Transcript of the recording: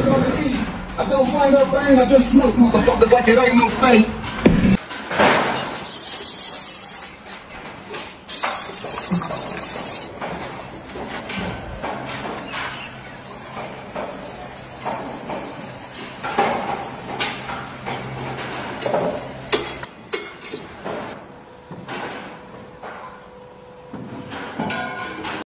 I don't find no pain, I just smoke motherfuckers like it ain't no thing.